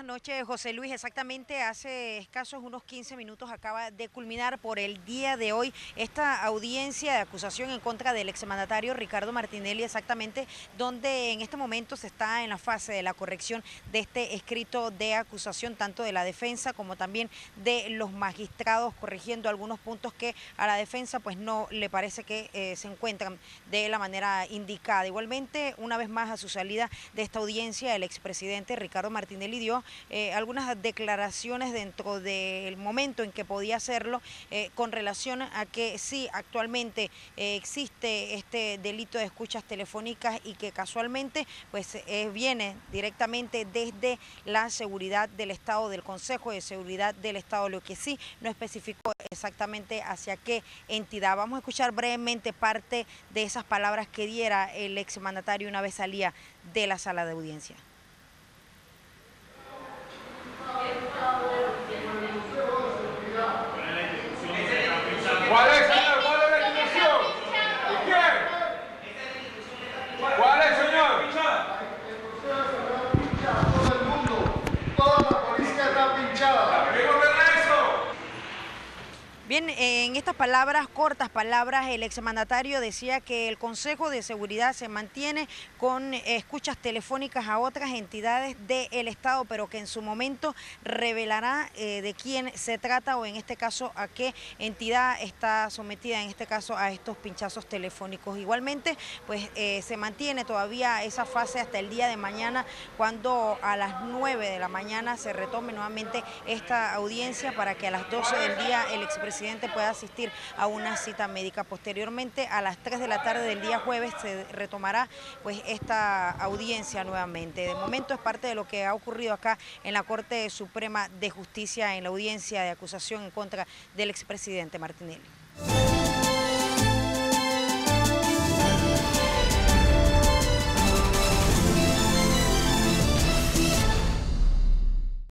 Buenas noches, José Luis. Exactamente hace escasos unos 15 minutos acaba de culminar por el día de hoy esta audiencia de acusación en contra del exmandatario Ricardo Martinelli, exactamente donde en este momento se está en la fase de la corrección de este escrito de acusación, tanto de la defensa como también de los magistrados, corrigiendo algunos puntos que a la defensa pues no le parece que eh, se encuentran de la manera indicada. Igualmente, una vez más a su salida de esta audiencia, el expresidente Ricardo Martinelli dio eh, algunas declaraciones dentro del momento en que podía hacerlo eh, con relación a que sí, actualmente eh, existe este delito de escuchas telefónicas y que casualmente pues viene directamente desde la seguridad del Estado, del Consejo de Seguridad del Estado, lo que sí no especificó exactamente hacia qué entidad. Vamos a escuchar brevemente parte de esas palabras que diera el exmandatario una vez salía de la sala de audiencia. ¿Cuál es, señor? ¿Cuál es la institución? ¿Y quién? ¿Cuál es, señor? Todo el mundo, toda la policía está pinchada. ¿Quién ordena eso? Bien, en estas palabras, cortas palabras, el exmandatario decía que el Consejo de Seguridad se mantiene con escuchas telefónicas a otras entidades del Estado, pero que en su momento revelará eh, de quién se trata o en este caso a qué entidad está sometida, en este caso a estos pinchazos telefónicos. Igualmente, pues eh, se mantiene todavía esa fase hasta el día de mañana, cuando a las 9 de la mañana se retome nuevamente esta audiencia para que a las 12 del día el expresidente pueda asistir a una cita médica. Posteriormente, a las 3 de la tarde del día jueves, se retomará pues esta audiencia nuevamente. De momento es parte de lo que ha ocurrido acá en la Corte Suprema de Justicia en la audiencia de acusación en contra del expresidente Martinelli.